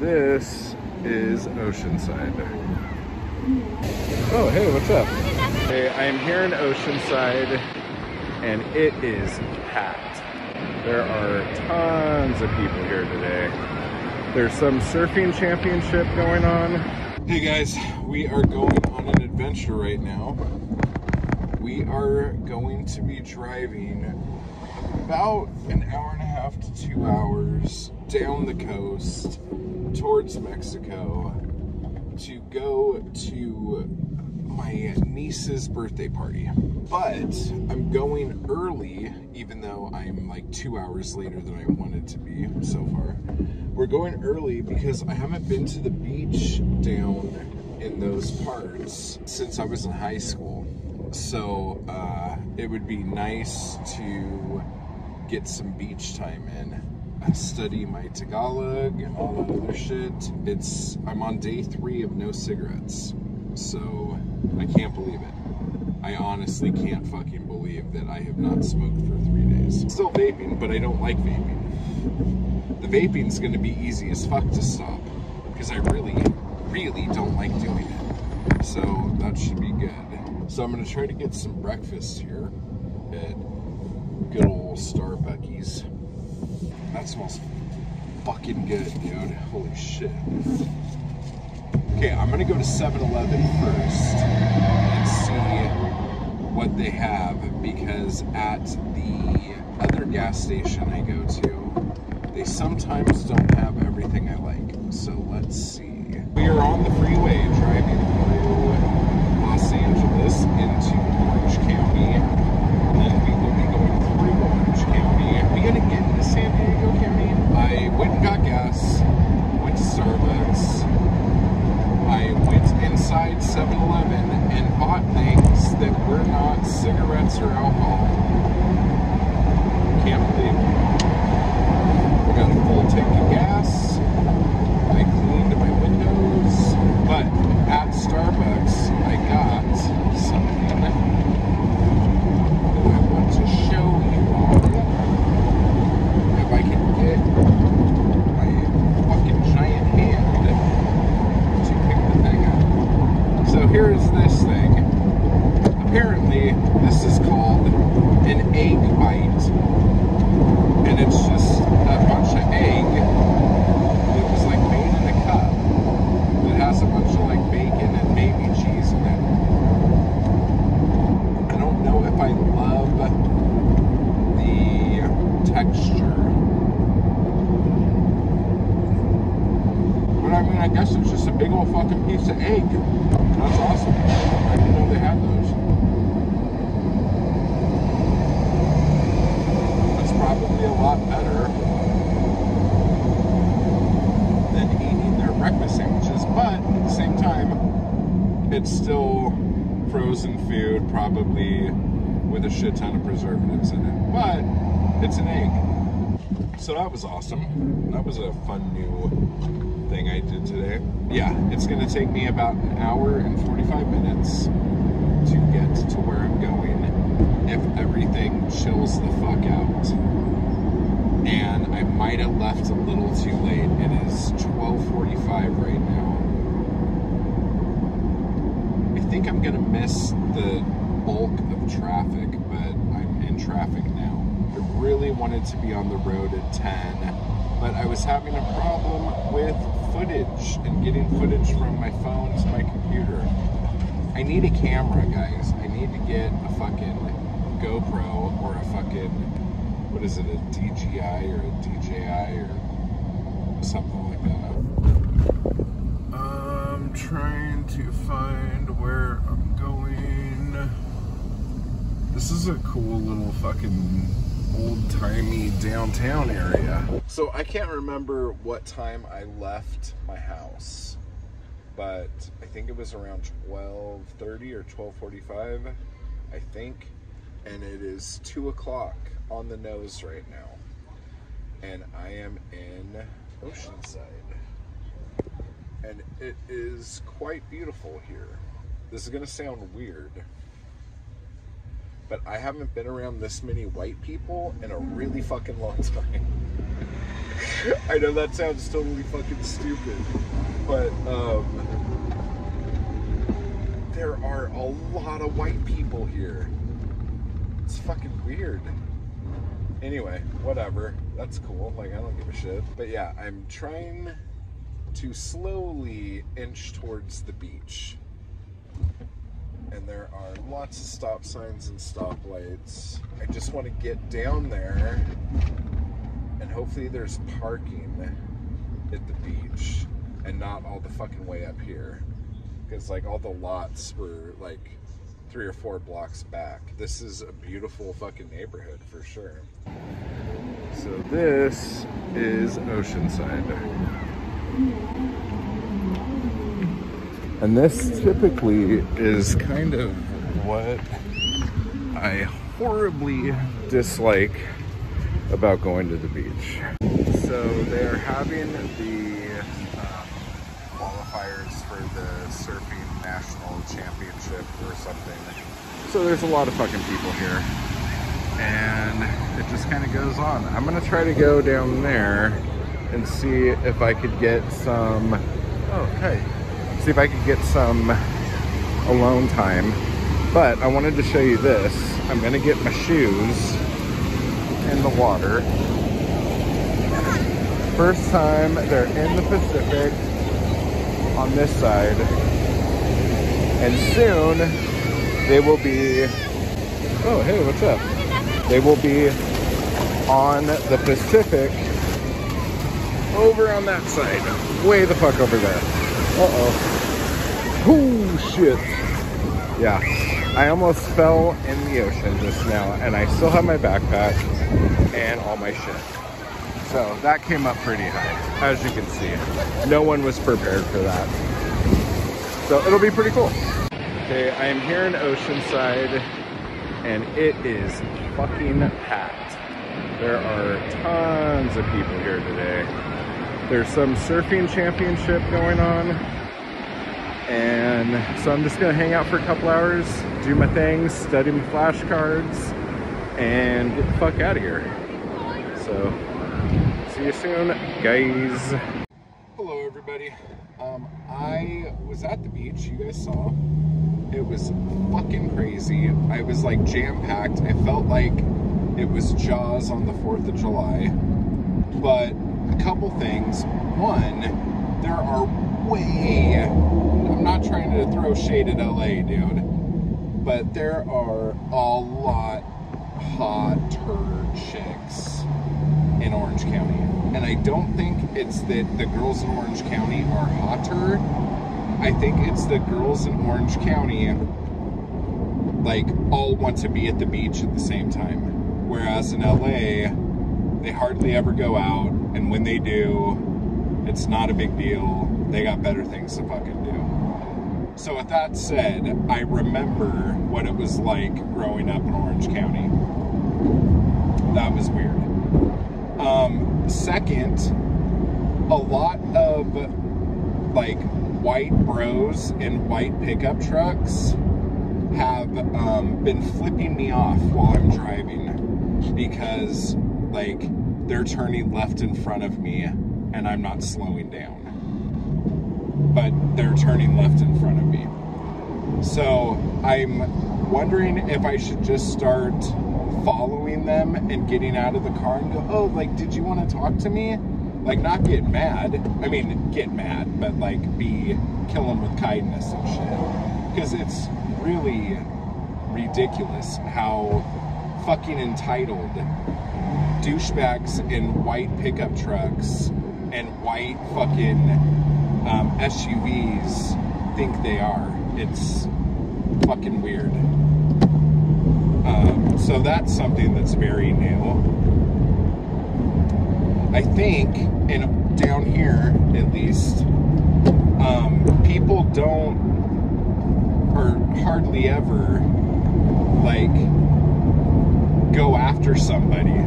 This is Oceanside. Oh, hey, what's up? Hey, I am here in Oceanside and it is packed. There are tons of people here today. There's some surfing championship going on. Hey guys, we are going on an adventure right now. We are going to be driving about an hour and a half to two hours down the coast towards Mexico to go to my niece's birthday party. But I'm going early, even though I'm like two hours later than I wanted to be so far. We're going early because I haven't been to the beach down in those parts since I was in high school. So uh, it would be nice to get some beach time in study my Tagalog and all that other shit. It's I'm on day three of no cigarettes, so I can't believe it. I honestly can't fucking believe that I have not smoked for three days. Still vaping, but I don't like vaping. The vaping's gonna be easy as fuck to stop because I really, really don't like doing it. So that should be good. So I'm gonna try to get some breakfast here at good old Starbucks. That smells fucking good, dude. Holy shit. Okay, I'm gonna go to 7-Eleven first and see what they have because at the other gas station I go to, they sometimes don't have everything I like. So let's see. We are on the freeway driving through Los Angeles into Orange County. Then we will be going through Orange County. Are we gonna get into San Diego County? I went and got gas, went to Starbucks. I went inside 7-Eleven and bought things that were not cigarettes or alcohol. Can't believe it. I got a full tank of gas. I cleaned my windows. But at Starbucks, I got something that I want to show you all. If I can get my fucking giant hand to pick the thing up. So here's this thing. Apparently, this is called an egg bite. And it's just a bunch of egg that was like made in a cup. That has a bunch of like bacon and maybe cheese in it. I don't know if I love the texture. But I mean, I guess it's just a big old fucking piece of egg. That's awesome. I didn't know they had those. That's probably a lot better than eating their breakfast sandwiches, but at the same time, it's still frozen food, probably with a shit ton of preservatives in it. But it's an egg. So that was awesome. That was a fun new thing I did today. Yeah, it's gonna take me about an hour and 45 minutes to get to where I'm going if everything chills the fuck out. And I might have left a little too late. It is 12:45 right now. I think I'm gonna miss the bulk of traffic, but I'm in traffic now. I really wanted to be on the road at 10, but I was having a problem with footage and getting footage from my phone to my computer. I need a camera, guys. I need to get a fucking GoPro or a fucking, what is it, a DJI or a DJI or something like that. I'm trying to find where I'm going. This is a cool little fucking old-timey downtown area. So I can't remember what time I left my house, but I think it was around 12:30 or 12:45, I think, and it is two o'clock on the nose right now, and I am in Oceanside, and it is quite beautiful here. This is gonna sound weird but I haven't been around this many white people in a really fucking long time. I know that sounds totally fucking stupid, but um, there are a lot of white people here. It's fucking weird. Anyway, whatever. That's cool. Like, I don't give a shit. But yeah, I'm trying to slowly inch towards the beach. And there are lots of stop signs and stoplights. I just want to get down there and hopefully there's parking at the beach and not all the fucking way up here. Because, like, all the lots were like three or four blocks back. This is a beautiful fucking neighborhood for sure. So, this is Oceanside. And this typically is kind of what I horribly dislike about going to the beach. So they're having the um, qualifiers for the surfing national championship or something. So there's a lot of fucking people here. And it just kind of goes on. I'm gonna try to go down there and see if I could get some, oh, hey, see if I could get some alone time. But I wanted to show you this. I'm gonna get my shoes in the water. First time they're in the Pacific on this side. And soon they will be, oh hey, what's up? They will be on the Pacific over on that side. Way the fuck over there. Uh-oh. Oh, shit. Yeah. I almost fell in the ocean just now, and I still have my backpack and all my shit. So that came up pretty high, as you can see. No one was prepared for that. So it'll be pretty cool. Okay, I am here in Oceanside, and it is fucking packed. There are tons of people here today. There's some surfing championship going on, and so I'm just gonna hang out for a couple hours, do my things, study my flashcards, and get the fuck out of here. So, see you soon, guys. Hello, everybody. Um, I was at the beach, you guys saw. It was fucking crazy. I was like jam-packed. I felt like it was Jaws on the 4th of July. But a couple things. One, there are way, I'm not trying to throw shade at LA, dude, but there are a lot hotter chicks in Orange County. And I don't think it's that the girls in Orange County are hotter. I think it's the girls in Orange County like all want to be at the beach at the same time. Whereas in LA, they hardly ever go out, and when they do, it's not a big deal. They got better things to fucking do. So with that said, I remember what it was like growing up in Orange County. That was weird. Um, second, a lot of like white bros in white pickup trucks have um, been flipping me off while I'm driving because like they're turning left in front of me and I'm not slowing down. But they're turning left in front of me. So I'm wondering if I should just start following them and getting out of the car and go, oh, like, did you want to talk to me? Like, not get mad. I mean, get mad, but like be killing with kindness and shit. Because it's really ridiculous how fucking entitled douchebags in white pickup trucks and white fucking um, SUVs think they are. It's fucking weird. Um, so that's something that's very new. I think, and down here at least, um, people don't, or hardly ever, like, go after somebody.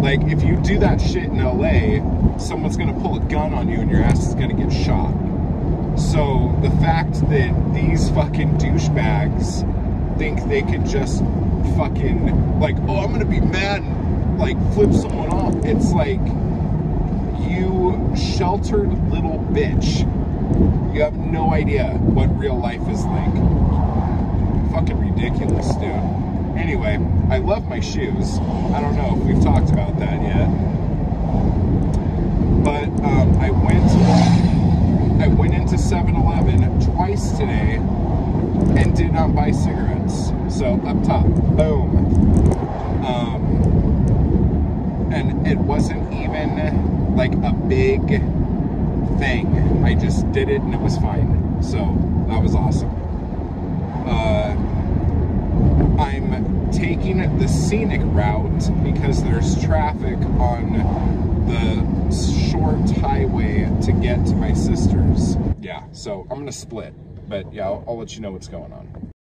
Like, if you do that shit in LA, someone's gonna pull a gun on you and your ass is gonna get shot. So the fact that these fucking douchebags think they can just fucking, like, oh, I'm gonna be mad and, like, flip someone off, it's like, you sheltered little bitch. You have no idea what real life is like. Fucking ridiculous, dude. Anyway, I love my shoes. I don't know if we've talked about that yet. But um, I went I went into 7-Eleven twice today and did not buy cigarettes. So up top, boom. Um, and it wasn't even like a big thing. I just did it and it was fine. So that was awesome. Uh, I'm taking the scenic route because there's traffic on the short highway to get to my sister's. Yeah, so I'm gonna split, but yeah, I'll, I'll let you know what's going on.